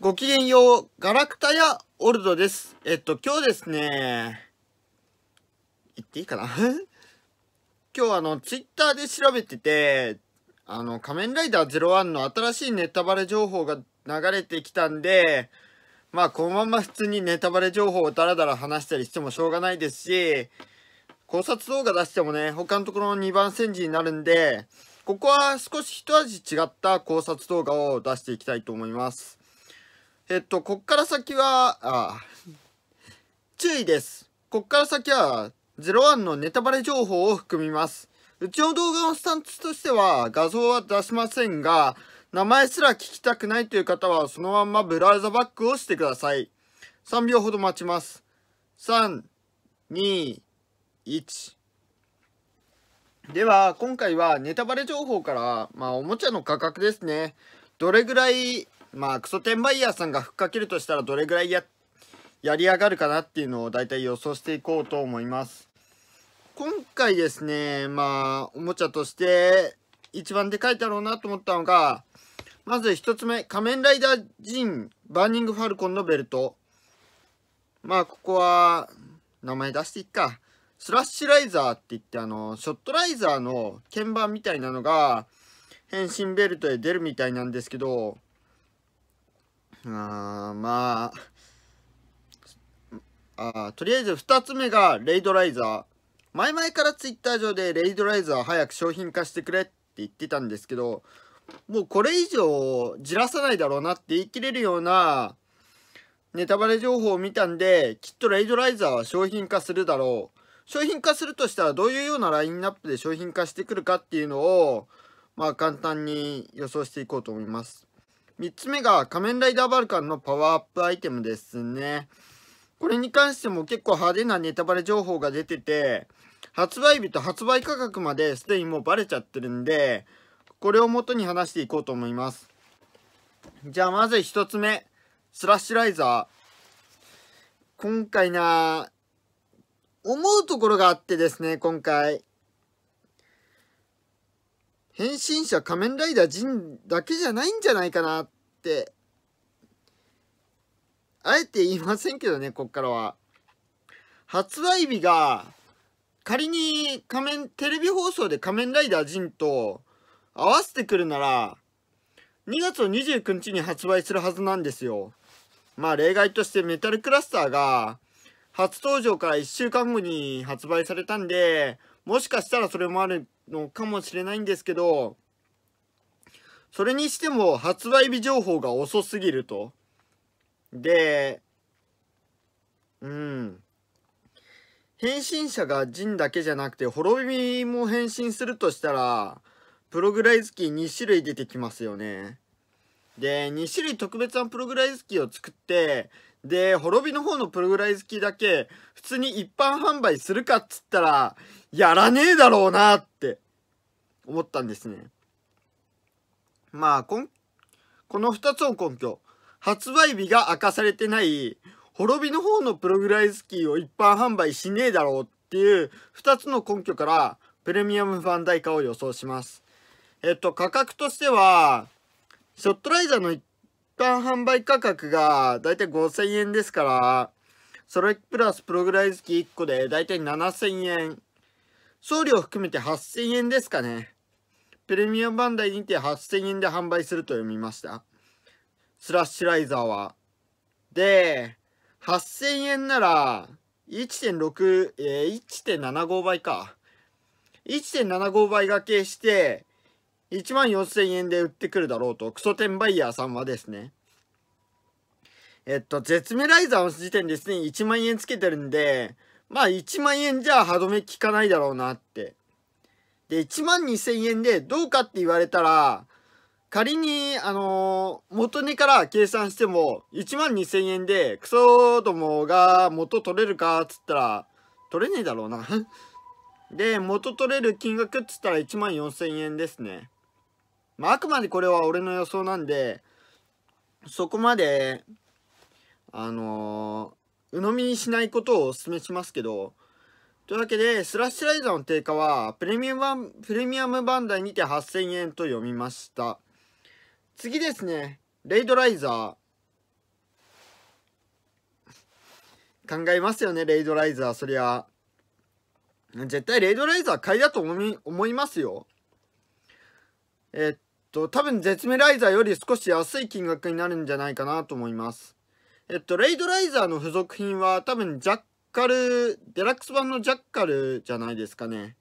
ごきげんよう、ガラクタやオルドです。えっと、今日ですね、言っていいかな？今日あの、ツイッターで調べてて、あの、仮面ライダー01の新しいネタバレ情報が流れてきたんで、まあ、このまま普通にネタバレ情報をダラダラ話したりしてもしょうがないですし、考察動画出してもね、他のところの2番戦時になるんで、ここは少し一味違った考察動画を出していきたいと思います。えっと、こっから先は、あ、注意です。こっから先は、01のネタバレ情報を含みます。うちの動画のスタンスとしては、画像は出しませんが、名前すら聞きたくないという方は、そのまんまブラウザバックをしてください。3秒ほど待ちます。3、2、1。では、今回はネタバレ情報から、まあ、おもちゃの価格ですね。どれぐらいまあクソ転売ヤーさんがふっかけるとしたらどれぐらいややり上がるかなっていうのを大体予想していこうと思います。今回ですねまあおもちゃとして一番でかいだろうなと思ったのがまず1つ目仮面ライダージンバーニングファルコンのベルト。まあここは名前出していっか。スラッシュライザーって言ってあのショットライザーの鍵盤みたいなのが変身ベルトで出るみたいなんですけどあまああとりあえず2つ目がレイドライザー。前々からツイッター上でレイドライザー早く商品化してくれって言ってたんですけどもうこれ以上じらさないだろうなって言い切れるようなネタバレ情報を見たんできっとレイドライザーは商品化するだろう。商品化するとしたらどういうようなラインナップで商品化してくるかっていうのをまあ簡単に予想していこうと思います。3つ目が仮面ライダーバルカンのパワーアップアイテムですね。これに関しても結構派手なネタバレ情報が出てて、発売日と発売価格まですでにもうバレちゃってるんで、これを元に話していこうと思います。じゃあまず1つ目、スラッシュライザー。今回な、思うところがあってですね、今回。変身者仮面ライダージンだけじゃないんじゃないかなって、あえて言いませんけどね、こっからは。発売日が、仮に仮面、テレビ放送で仮面ライダージンと合わせてくるなら、2月の29日に発売するはずなんですよ。まあ例外としてメタルクラスターが初登場から1週間後に発売されたんで、もしかしたらそれもあるのかもしれないんですけど、それにしても発売日情報が遅すぎると。で、うん。変身者がジンだけじゃなくて、滅びも変身するとしたら、プログライズキー2種類出てきますよね。で、2種類特別なプログライズキーを作って、で、滅びの方のプログライズキーだけ、普通に一般販売するかっつったら、やらねえだろうなって思ったんですね。まあ、こん、この2つの根拠。発売日が明かされてない、滅びの方のプログライズキーを一般販売しねえだろうっていう2つの根拠から、プレミアム版代価を予想します。えっと、価格としては、ショットライザーの一般販売価格がだいたい5000円ですから、それプラスプログライズキー1個でだいたい7000円。送料含めて8000円ですかね。プレミアムバンダイにて8000円で販売すると読みました。スラッシュライザーは。で、8000円なら、1.6、えー、1.75倍か。1.75倍がけして、1万4000円で売ってくるだろうと、クソ転売ヤーさんはですね。えっと、絶命ライザーの時点ですでに1万円つけてるんで、まあ1万円じゃ歯止め効かないだろうなって。で、1万2000円でどうかって言われたら、仮に、あのー、元値から計算しても、1万2000円でクソどもが元取れるかっつったら、取れねえだろうな で、元取れる金額っつったら1万4000円ですね。まあ、あくまでこれは俺の予想なんで、そこまで、あのー、鵜呑みにしないことをお勧めしますけど、というわけで、スラッシュライザーの定価は、プレミアム、プレミアムバンダイにて8000円と読みました。次ですね、レイドライザー。考えますよね、レイドライザー、そりゃ。絶対レイドライザー買いだと思い思いますよ。えっと、多分絶命ライザーより少し安い金額になるんじゃないかなと思います。えっと、レイドライザーの付属品は多分ジャッカル、デラックス版のジャッカルじゃないですかね。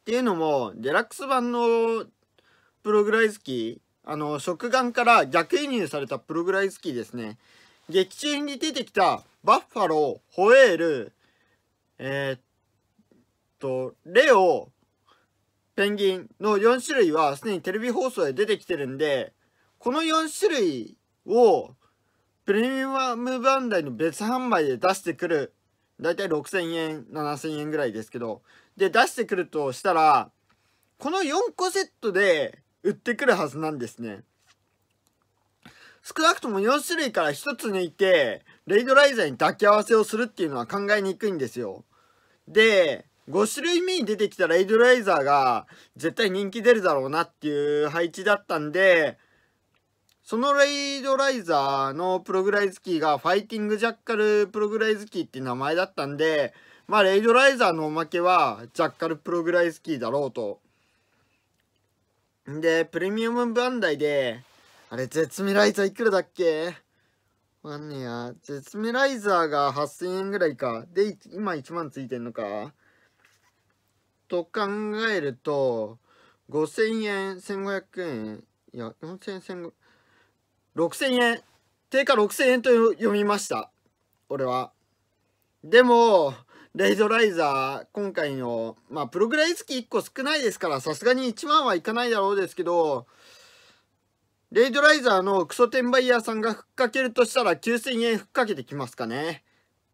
っていうのも、デラックス版のプログライズキー、あの、食玩から逆輸入されたプログライズキーですね。劇中に出てきたバッファロー、ホエール、えー、っと、レオ、ペンギンの4種類はすでにテレビ放送で出てきてるんで、この4種類をプレミアムバンダイの別販売で出してくる。だいたい6000円、7000円ぐらいですけど。で、出してくるとしたら、この4個セットで売ってくるはずなんですね。少なくとも4種類から1つ抜いて、レイドライザーに抱き合わせをするっていうのは考えにくいんですよ。で、5種類目に出てきたレイドライザーが絶対人気出るだろうなっていう配置だったんで、そのレイドライザーのプログライズキーがファイティングジャッカルプログライズキーっていう名前だったんで、まあレイドライザーのおまけはジャッカルプログライズキーだろうと。んで、プレミアムバンダイで、あれ、絶ミライザーいくらだっけ？わかんねえや。絶ミライザーが8000円ぐらいか。で、今1万ついてんのか。と考えると、5000円、1500円、いや、4000円、1500 6000円。定価6000円と読みました。俺は。でも、レイドライザー、今回の、まあ、プログライズ機1個少ないですから、さすがに1万はいかないだろうですけど、レイドライザーのクソ転売屋さんがふっかけるとしたら9000円ふっかけてきますかね。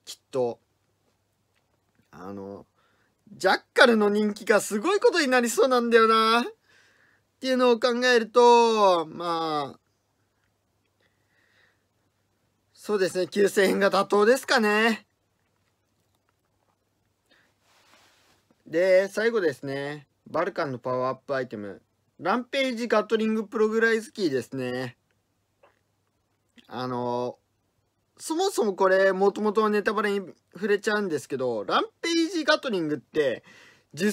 きっと。あの、ジャッカルの人気がすごいことになりそうなんだよな。っていうのを考えると、まあ、そうですね、9000円が妥当ですかね。で、最後ですね、バルカンのパワーアップアイテム。ランページガトリングプログライズキーですね。あの、そもそもこれ、もともとネタバレに触れちゃうんですけど、ランページガトリングって、10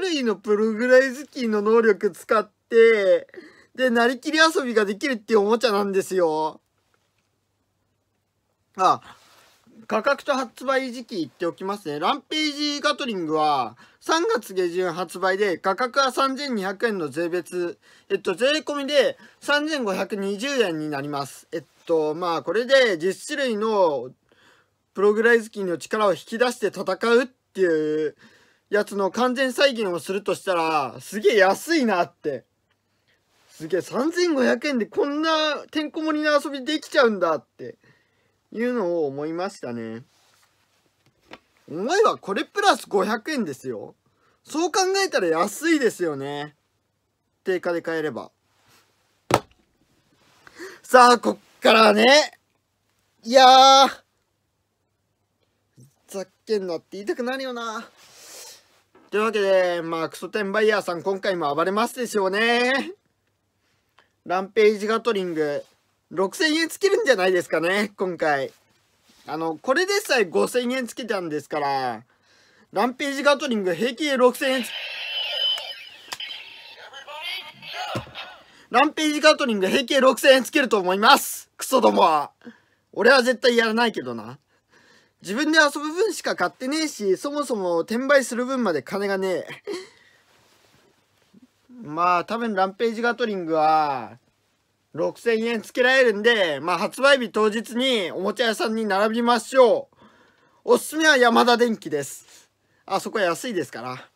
種類のプログライズキーの能力使って、で、なりきり遊びができるっていうおもちゃなんですよ。あ、価格と発売時期言っておきますね。ランページガトリングは3月下旬発売で価格は3200円の税別。えっと、税込みで3520円になります。えっと、とまあこれで10種類のプログライズキーの力を引き出して戦うっていうやつの完全再現をするとしたら、すげえ安いなって。すげえ3500円でこんなてんこ盛りな遊びできちゃうんだって。いうのを思いましたね。思えばこれプラス500円ですよ。そう考えたら安いですよね。定価で買えれば。さあ、こっからね。いやー。ざっけんなって言いたくなるよな。というわけで、まあ、クソ転売ヤーさん今回も暴れますでしょうね。ランページガトリング6000円つけるんじゃないですかね、今回。あの、これでさえ5000円つけたんですから、ランページガトリング平気で6000円ランページガトリング平気で6000円つけると思いますソどもは俺は絶対やらないけどな。自分で遊ぶ分しか買ってねえし、そもそも転売する分まで金がねえ。まあ多分ランページガトリングは6000円つけられるんで、まあ発売日当日におもちゃ屋さんに並びましょう。おすすめは山田電機です。あそこ安いですから。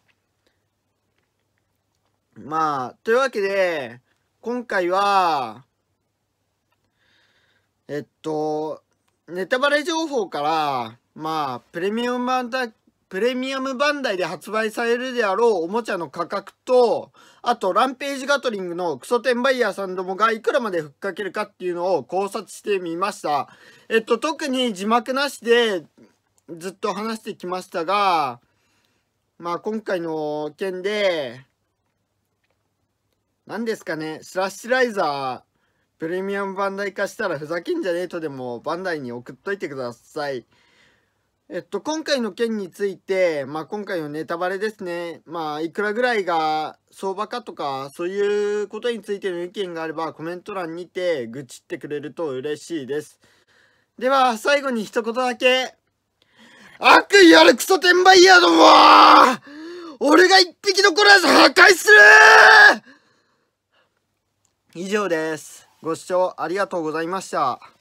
まあ、というわけで、今回は、えっと、ネタバレ情報から、まあ、プレミアムバンダイ、プレミアムバンダイで発売されるであろうおもちゃの価格と、あと、ランページガトリングのクソ転売ヤーさんどもがいくらまでふっかけるかっていうのを考察してみました。えっと、特に字幕なしでずっと話してきましたが、まあ今回の件で、何ですかね、スラッシュライザー、プレミアムバンダイ化したらふざけんじゃねえとでもバンダイに送っといてください。えっと、今回の件について、まあ、今回のネタバレですね。まあ、いくらぐらいが相場かとか、そういうことについての意見があれば、コメント欄にて愚痴ってくれると嬉しいです。では、最後に一言だけ。悪意あるクソ転売ヤーども俺が一匹残らず破壊する以上です。ご視聴ありがとうございました。